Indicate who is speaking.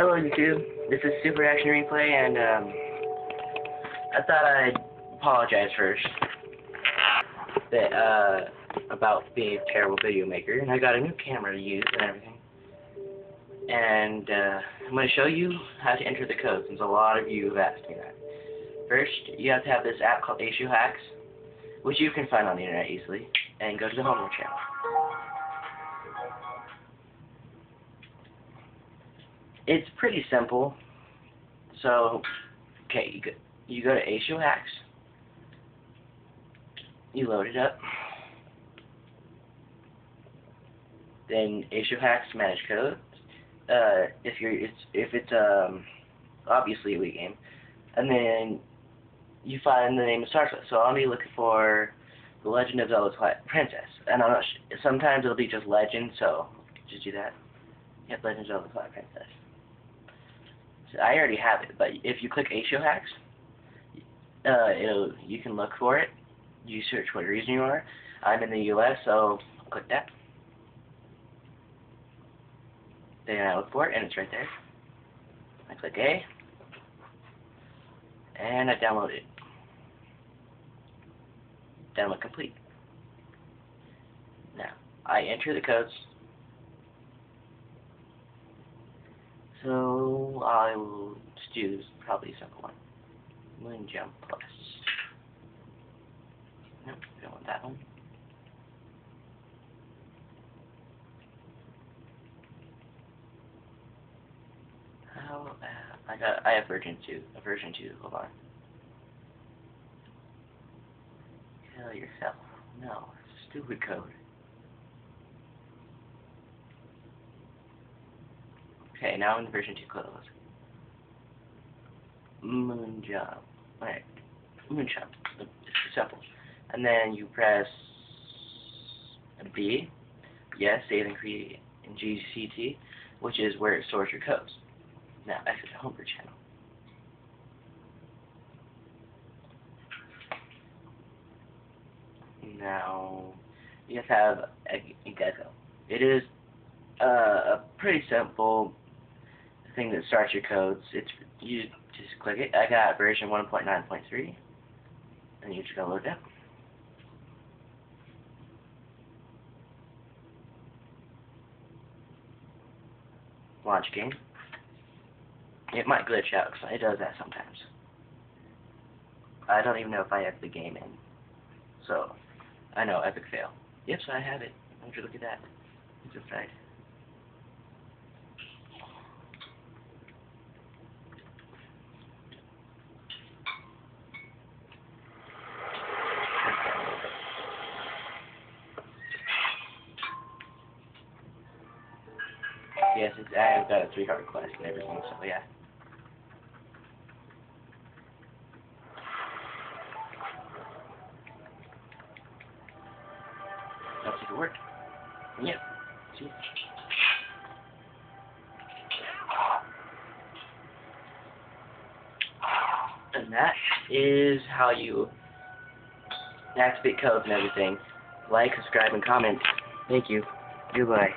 Speaker 1: Hello YouTube, this is Super Action Replay and um, I thought I'd apologize first that, uh, about being a terrible video maker and I got a new camera to use and everything and uh, I'm going to show you how to enter the code since a lot of you have asked me that. First, you have to have this app called Accio Hacks which you can find on the internet easily and go to the Homebrew channel. It's pretty simple. So, okay, you go, you go to Accio Hacks. You load it up. Then Accio Hacks manage code. Uh, if you're it's if it's um obviously a Wii game, and then you find the name of starts with. So I'll be looking for the Legend of Zelda Twilight Princess, and I'm not. sometimes it'll be just Legend, so just do that. Yep, Legend of Zelda Twilight Princess. I already have it, but if you click Accio Hacks, uh, you can look for it. You search what region you are. I'm in the U.S., so I'll click that. Then I look for it, and it's right there. I click A, and I download it. Download complete. Now, I enter the codes So I will just choose probably second one. Moon Jump Plus. Nope, don't want that one. How uh, I got I have version two. A version two, hold on. Kill yourself. No, stupid code. Okay, now in version 2 close. Moon jump. Alright. Moon jump. It's simple. And then you press B. Yes, save and create in GCT, which is where it stores your codes. Now, exit the Homebrew channel. Now, you have to have a, a gecko. It is uh, a pretty simple thing that starts your codes. It's you just click it. I got version 1.9.3, and you just gotta load it up. Launch game. It might glitch out because it does that sometimes. I don't even know if I have the game in. So, I know, epic fail. Yes, I have it. Don't you look at that. It's inside. Yes, I've got a three-heart quest and everything, so yeah. If it worked. Yep. See? And that is how you activate codes and everything. Like, subscribe, and comment. Thank you. Goodbye.